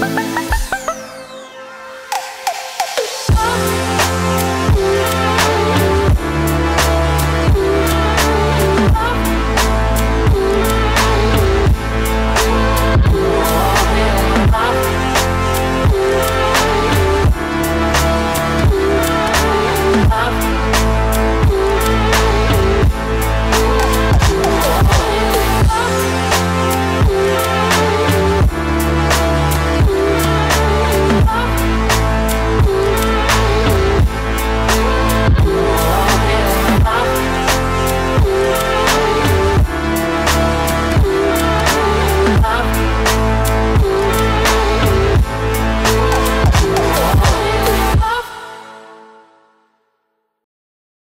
Bye.